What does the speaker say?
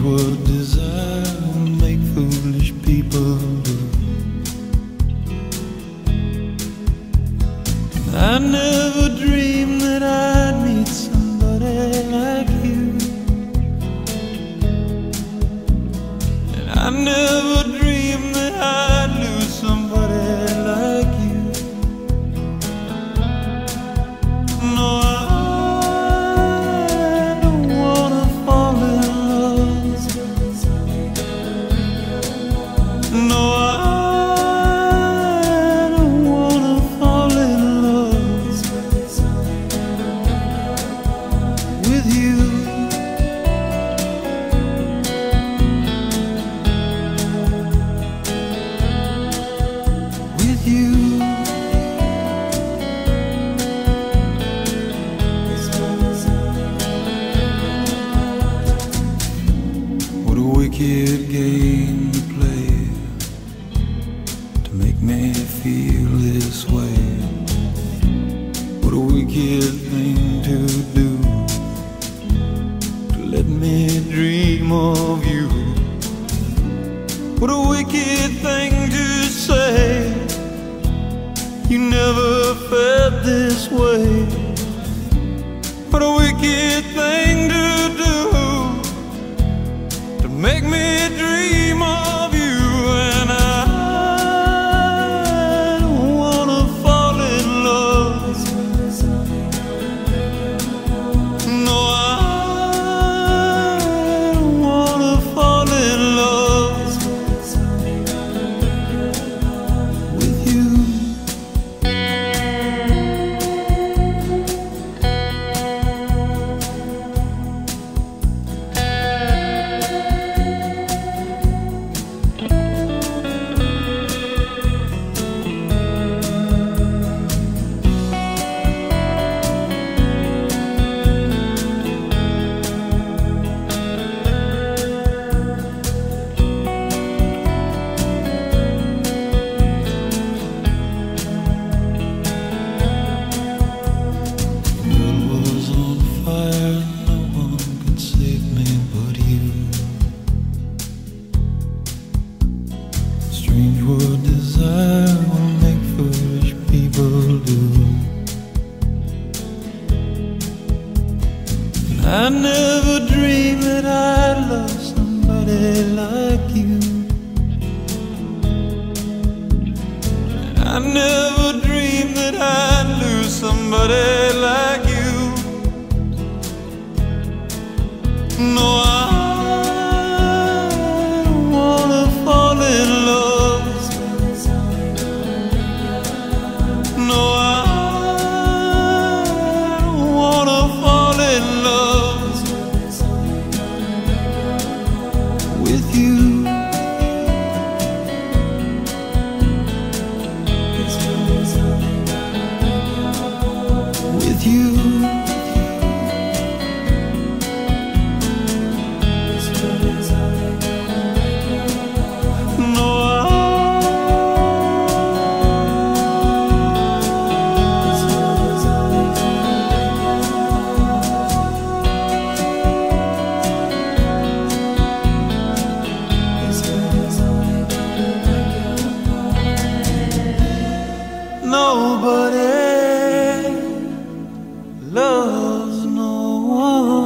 What desire will make foolish people do. I never dreamed me feel this way. What a wicked thing to do to let me dream of you. What a wicked thing to say. You never felt this way. What a wicked thing to do to make me dream Desire will make foolish people do. I never dreamed that I'd love somebody like loves no one.